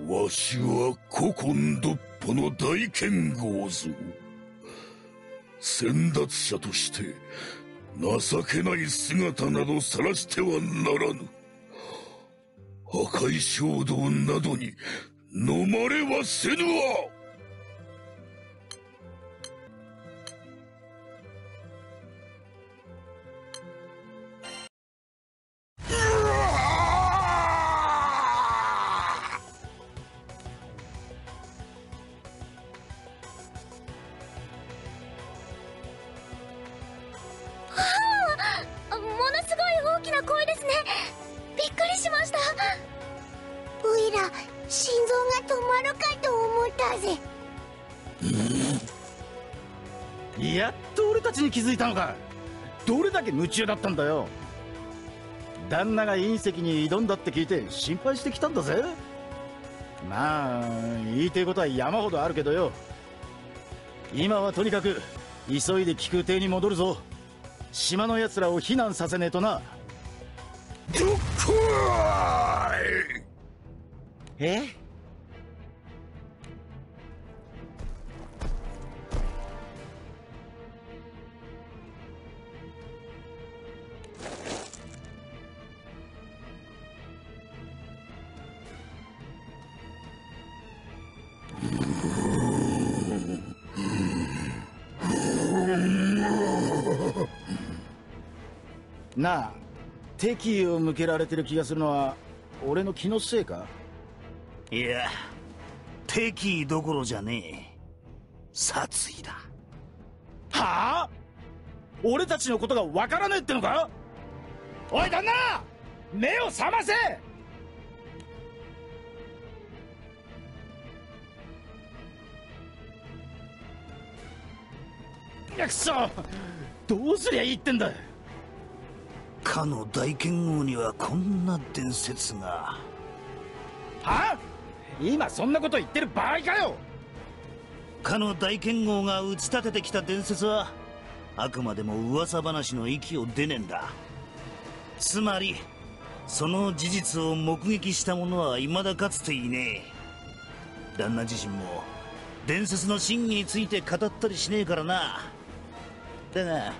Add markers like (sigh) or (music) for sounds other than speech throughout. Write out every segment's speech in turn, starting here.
わしは古今独歩の大剣豪ぞ先達者として情けない姿など晒してはならぬ。破壊衝動などに飲まれはせぬわ。心臓が止まるかと思ったぜ。やっと俺たちに気づいたのか。どれだけ夢中だったんだよ。旦那が隕石に挑んだって聞いて心配してきたんだぜ。まあ言いてえことは山ほどあるけどよ。今はとにかく急いで聞く邸に戻るぞ。島の奴らを避難させねえとな。どこいえ？なあ敵意を向けられてる気がするのは俺の気のせいか？いや敵意どころじゃねえ。殺意だ。はあ？俺たちのことがわからねえってのか？おい旦那！目を覚ませ！くそ！どうすりゃいいってんだ？かの大剣王にはこんな伝説が。はあ？今そんなこと言ってる場合かよ！かの大剣王が打ち立ててきた伝説はあくまでも噂話の域を出ねえんだ。つまりその事実を目撃した者は未だかつていねえ。旦那自身も伝説の真偽について語ったりしねえからな。だが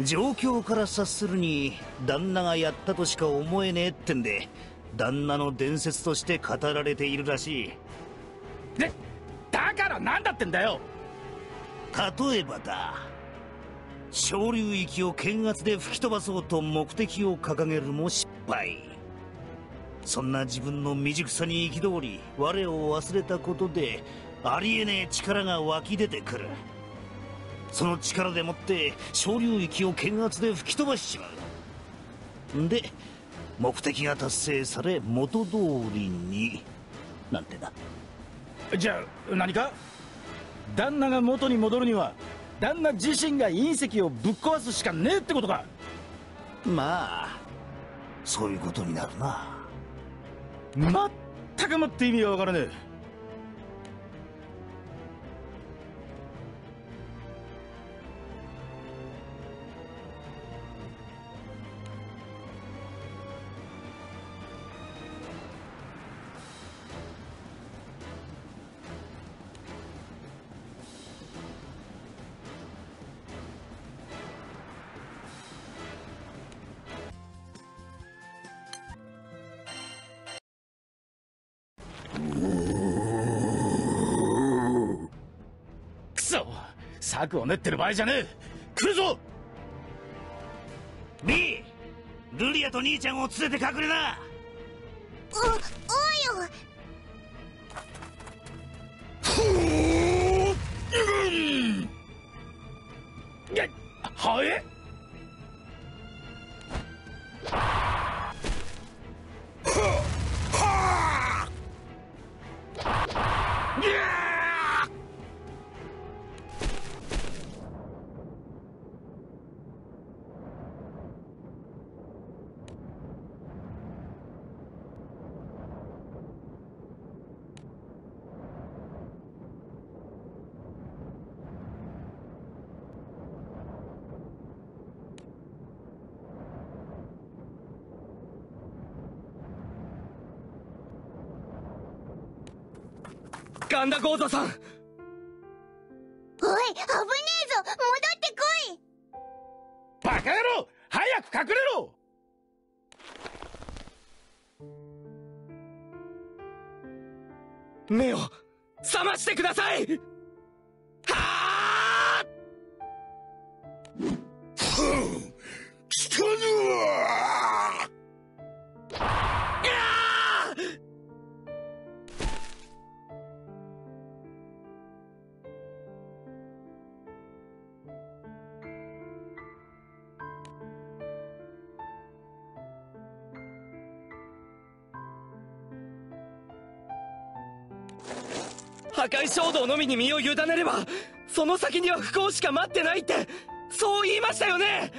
状況から察するに旦那がやったとしか思えねえってんで旦那の伝説として語られているらしい。でだからなんだってんだよ。例えばだ。小流域を剣圧で吹き飛ばそうと目的を掲げるも失敗。そんな自分の未熟さに憤り我を忘れたことでありえねえ力が湧き出てくる。その力でもって小流域を剣圧で吹き飛ばしちまう。んで目的が達成され元通りに。なんてだじゃあ何か？旦那が元に戻るには旦那自身が隕石をぶっ壊すしかねえってことか。まあそういうことになるな。まったくもって意味がわからねえ策を練ってる場合じゃねえ。来るぞ。ミールリアと兄ちゃんを連れて隠れな。おおガンダゴーザさん。おい危ねえぞ。戻ってこい。バカ野郎。早く隠れろ。目を覚ましてください。はあ聞かぬわ破壊衝動のみに身を委ねればその先には不幸しか待ってないってそう言いましたよね。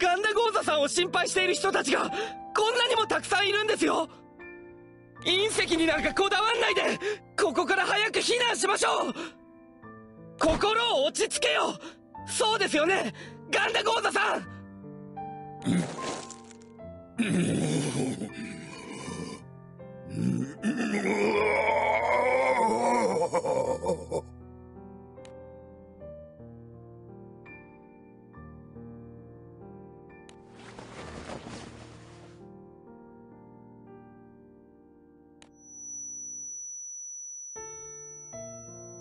ガンダゴーザさんを心配している人たちがこんなにもたくさんいるんですよ。隕石になんかこだわんないでここから早く避難しましょう。心を落ち着けよ。そうですよねガンダゴーザさん。(laughs) (laughs)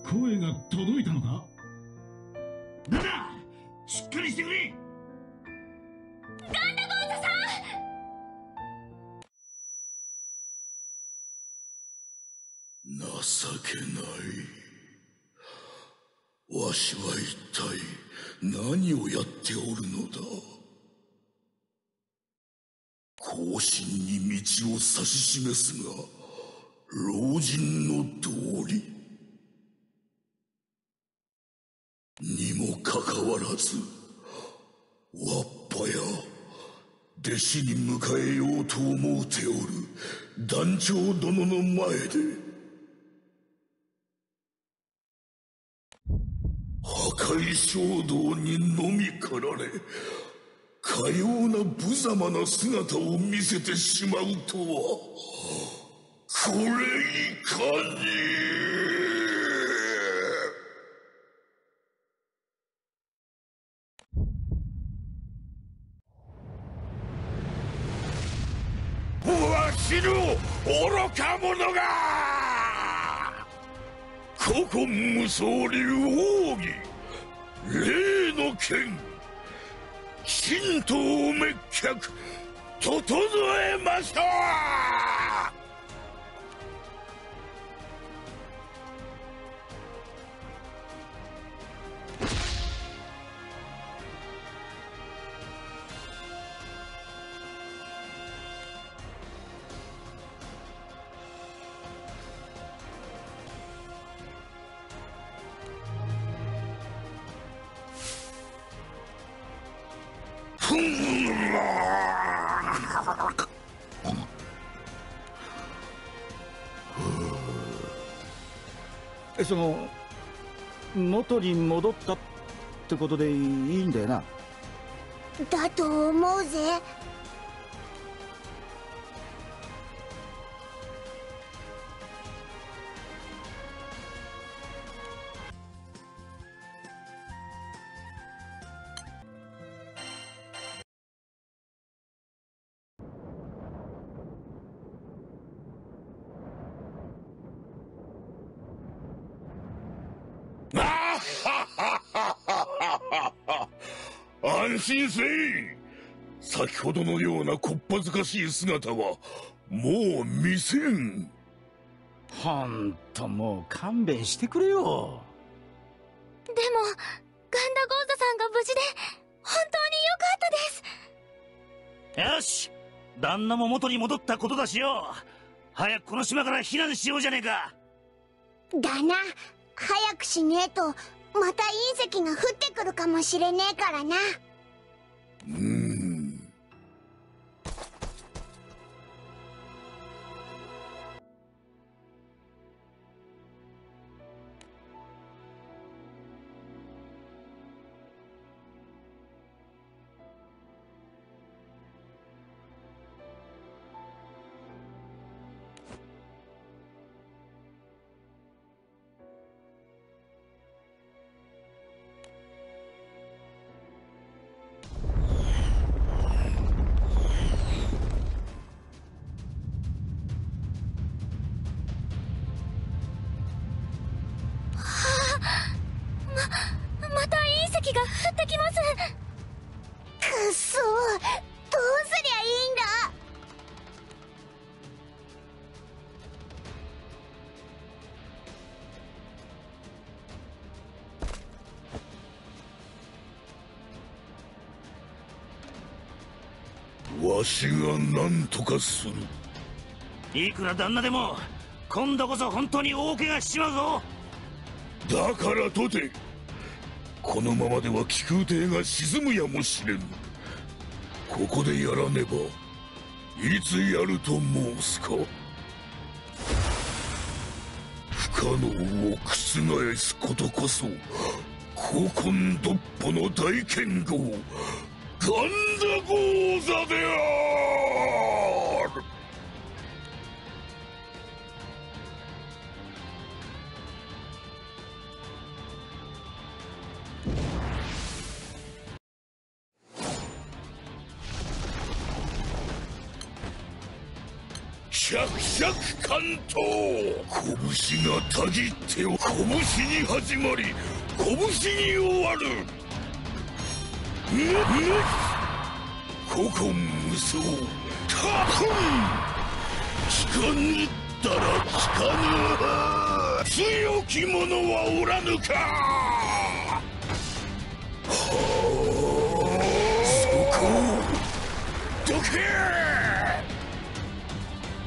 声が届いたのか？なんだ！しっかりしてくれ！けない。わしは一体何をやっておるのだ？後進に道を指し示すが老人の道理。にもかかわらずわっぱや弟子に迎えようと思うておる団長殿の前で破壊衝動に飲み駆られかような無様な姿を見せてしまうとはこれいかに。わしの愚か者が古今無双流奥義。例の剣神道滅却整えました。その元に戻ったってことでいいんだよな？だと思うぜ。安心せい。先ほどのようなこっぱずかしい姿はもう見せん。ほんともう勘弁してくれよ。でもガンダゴーザさんが無事で本当に良かったです。よし旦那も元に戻ったことだしよ早くこの島から避難しようじゃねえか。だな。早くしねえとまた隕石が降ってくるかもしれねえからなうわしが何とかする。いくら旦那でも今度こそ本当に大怪我しちまうぞ。だからとてこのままでは気空艇が沈むやもしれんここでやらねばいつやると申すか。不可能を覆すことこそ古今独歩の大剣豪ガンダゴーザである。シャクシャク関東拳がたぎってを拳に始まり拳に終わる。ぬぬ古今無双。カフン。聞かぬったら聞かぬ強き者はおらぬか。はそこ。どけ。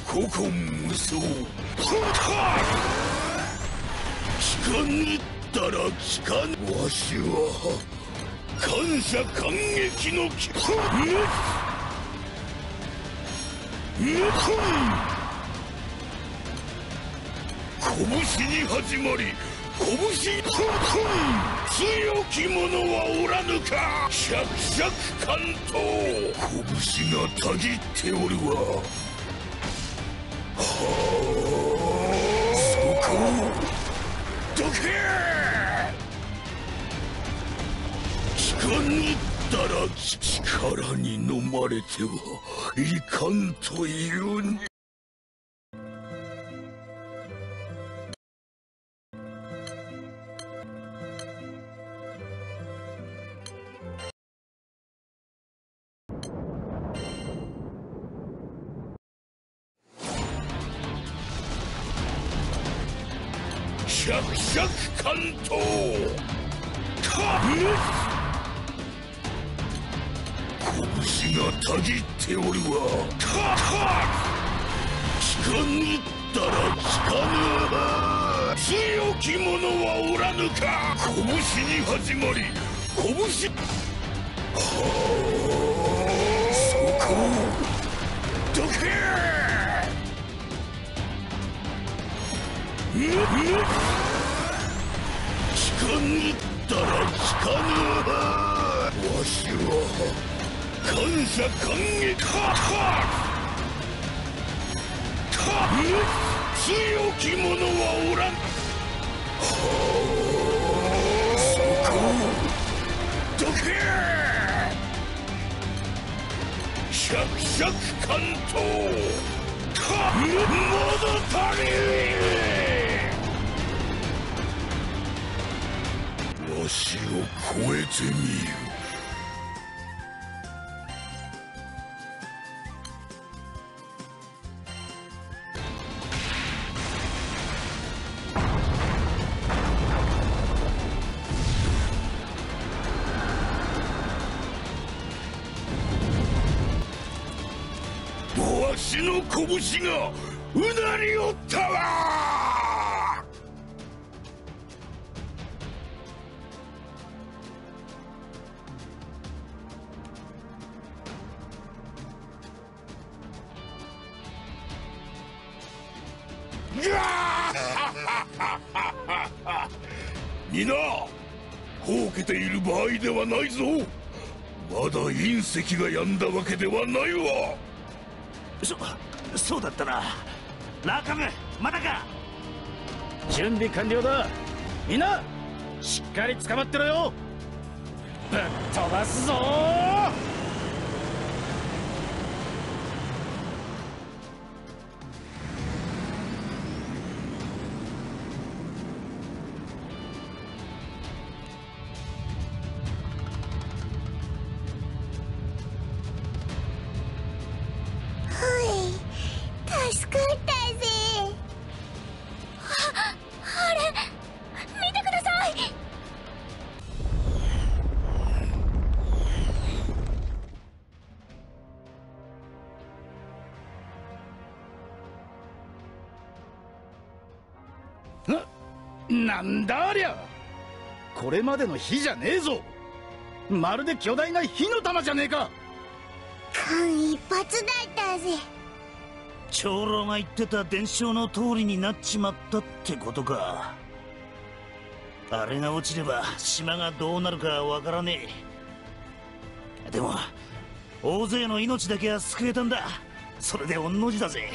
古今無双。本タ聞かぬったら聞かぬわしは。感謝感激の気分ぬぬふん拳に始まり拳ふんふん強き者はおらぬかシャクシャク関東拳がたぎっておるわはあそこどけかぬったら力に飲まれてはいかんという。にシャクシャク関東かぬ拳がたぎっておるわ。かか聞かぬったら聞かぬ強き者はおらぬか。拳に始まり。拳。はあ。そこ。どけぬぬ聞かぬったら聞かぬわしは感謝感激かかか強き者はおらんはあそこどけシャクシャク関東かぬまだ足りわしを超えてみよしの拳がうなりおったわ。(laughs) 皆ほうけている場合ではないぞ。まだ隕石が止んだわけではないわ。そそうだったな。ラカムまだか。準備完了だ。みんなしっかり捕まってろよ。ぶっ飛ばすぞ。ななんだありゃ。これまでの火じゃねえぞ。まるで巨大な火の玉じゃねえか。間一髪だったぜ。長老が言ってた伝承の通りになっちまったってことか。あれが落ちれば島がどうなるかわからねえ。でも大勢の命だけは救えたんだ。それで御の字だぜ。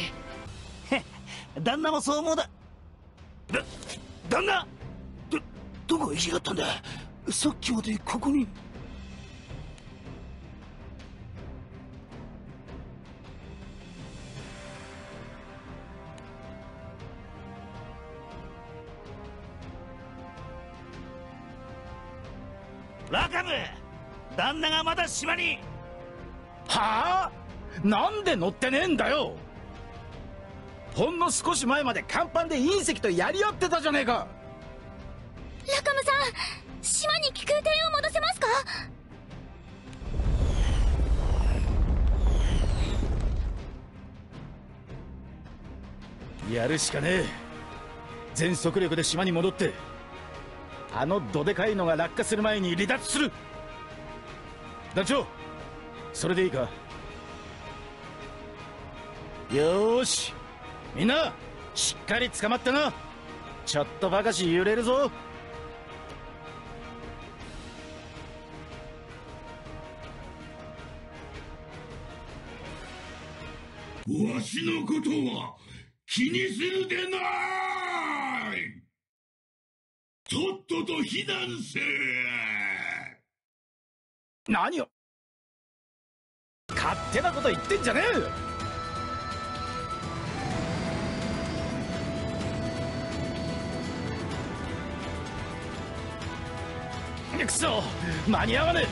旦那もそう思うだ。だ旦那どどこへ行きやがったんだ？さっきまでここに。ラカム旦那がまだ島に。はあ？なんで乗ってねえんだよ。ほんの少し前まで甲板で隕石とやり合ってたじゃねえかラカムさん島に気空艇を戻せますか？やるしかねえ。全速力で島に戻ってあのどでかいのが落下する前に離脱する。団長それでいいか？よし。みんなしっかり捕まってな。ちょっとばかし揺れるぞ。わしのことは気にするでない。とっとと避難せ何を？勝手なこと言ってんじゃねえ。くそ間に合わね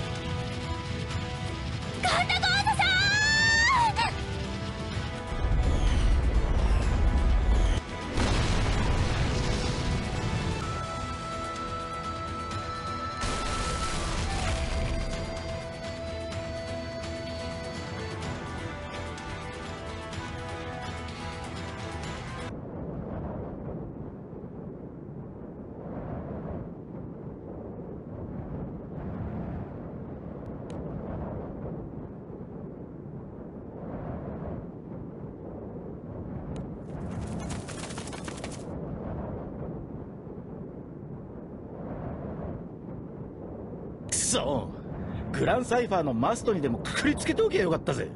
ガンダゴーえくそグランサイファーのマストにでもくくりつけておけばよかったぜ。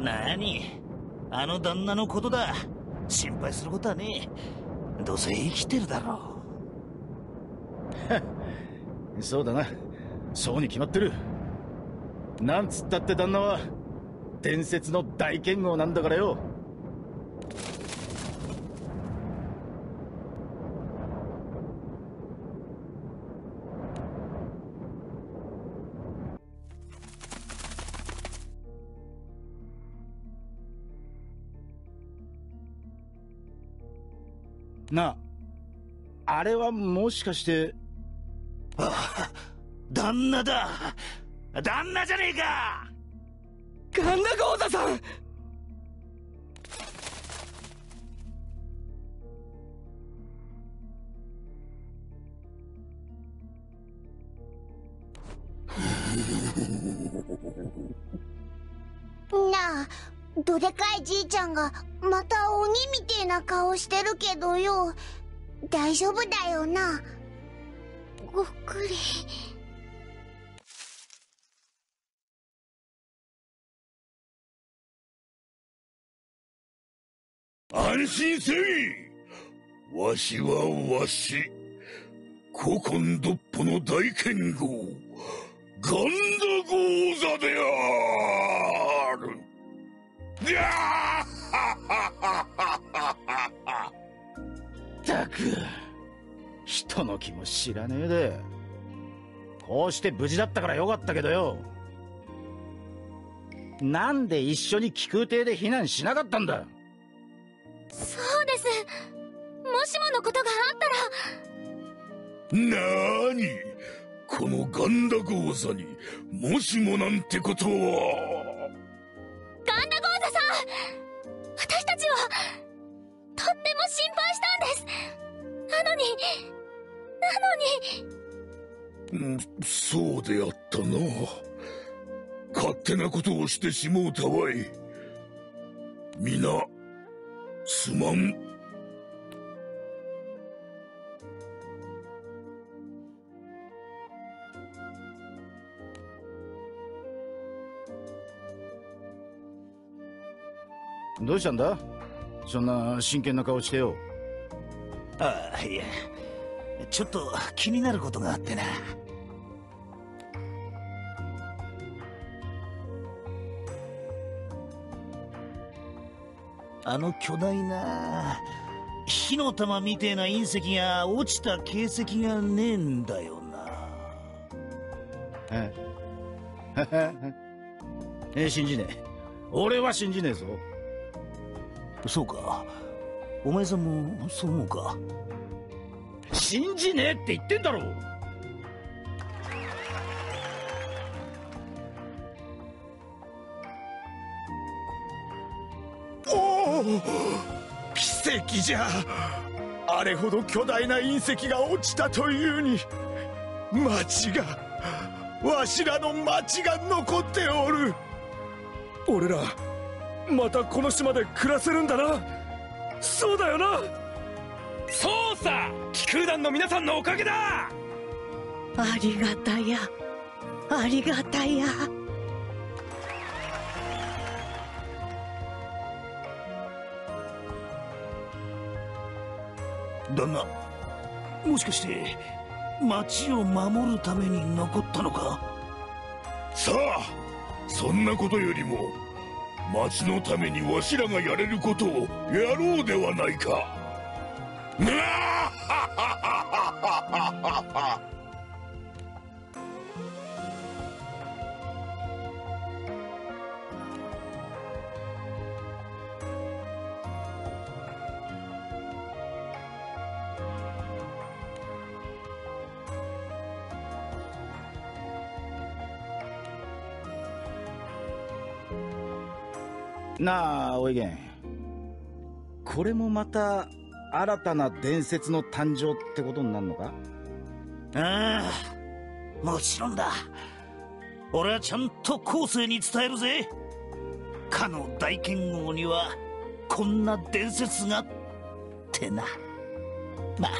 なにあの旦那のことだ。心配することはねえ。どうせ生きてるだろ (laughs) そうだな。そうに決まってる。なんつったって旦那は伝説の大剣豪なんだからよなああれはもしかしてあ (laughs) 旦那だ。旦那じゃねえか。ガンダゴーザさん。なあどでかいじいちゃんがまた鬼みてえな顔してるけどよ。大丈夫だよな。ごっくり。安心せい。わしはわし。古今独歩の大剣豪。ガンダゴーザであったく人の気も知らねえで。こうして無事だったからよかったけどよ。なんで一緒に気空艇で避難しなかったんだ？そうです。もしものことがあったら。なーに？このガンダゴーザにもしもなんてことはっても心配したんです。のになのに。うんそうであったな。勝手なことをしてしもうたわい。皆すまん。どうしたんだ？そんな真剣な顔してよ。ああいやちょっと気になることがあってな。あの巨大な火の玉みてえな隕石が落ちた形跡がねえんだよな。え？(laughs) え信じねえ。俺は信じねえぞそうか。お前さんもそう思うか？信じねえって言ってんだろおお奇跡じゃあれほど巨大な隕石が落ちたというに町がわしらの町が残っておる。俺らまたこの島で暮らせるんだな。そうだよな。そうさ気空団の皆さんのおかげだ。ありがたや。ありがたや。旦那もしかして町を守るために残ったのか？さあそんなことよりも町のためにわしらがやれることをやろうではないか。なあなあおいげん。これもまた新たな伝説の誕生ってことになるのか？ああもちろんだ。俺はちゃんと後世に伝えるぜ。かの大剣豪にはこんな伝説がってな。まあ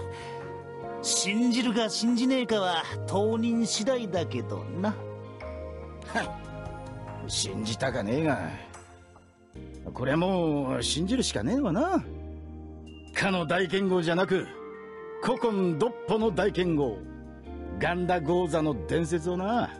信じるか信じねえかは当人次第だけどな。信じたかねえがこれはもう信じるしかねえわな。かの大剣豪じゃなく古今独歩の大剣豪ガンダ豪座の伝説をな。